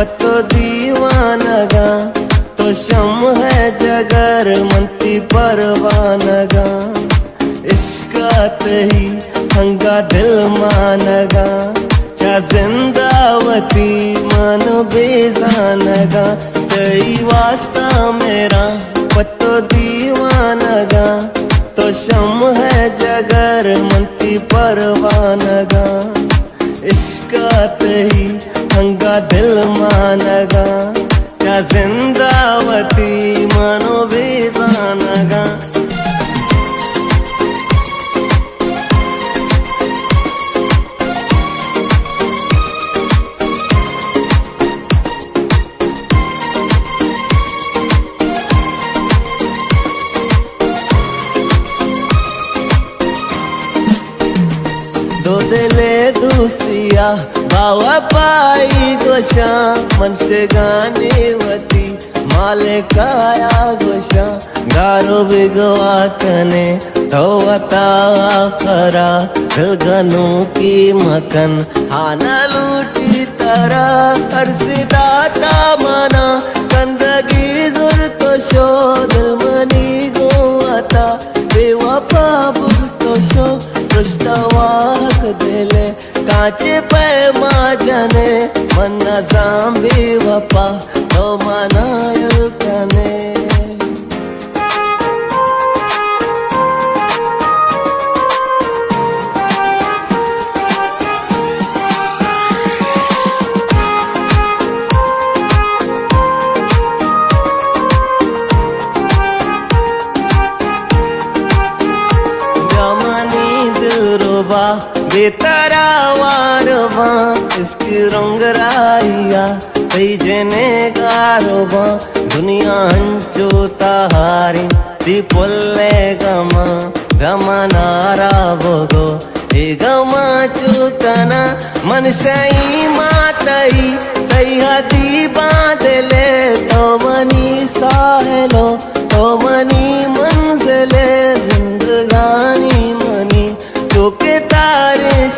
पत्तो दीवानगा तो शम है जगर, मंती परवानगा इसका तही हंगा दिल मानगा चा जिंदावती मन बेजानगा तई वास्ता मेरा पत्तो दीवानगा तो शम है जगर, मंती परवानगा इसका तही हंगा दिल मानगा क्या जिंदावती मनो बेजानगा दो दिले दुस्तिया, बावा पाई गोशा मनशे गाने वती माले काया गोशा गारो बिगवा कने तवता खरा दिलगनु की मकन। हाना लूटी तरा, हर सिदाता मना कंदगी जुर तो शो काचे पे माजने मन जाम्बी वपा तो मना कने जमानी बेतरा वारबा इश्क रंग राइया पैजने गारबा दुनिया हंचो ताहारी दीपोल्ले गमा गमनारा बोगो हे गमा चुकना मनशाई मातई तैया दी बादले तो मनी साहेलो तो मनी मंजिले जिंदगानी मनी, चोके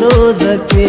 दो धके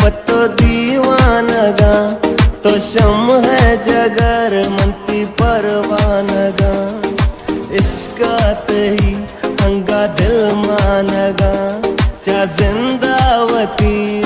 पत्तो दीवान गा। तो शम है जगर, मंती परवान गा। इसका तही अंगा दिल मान गा। जा जिंदावती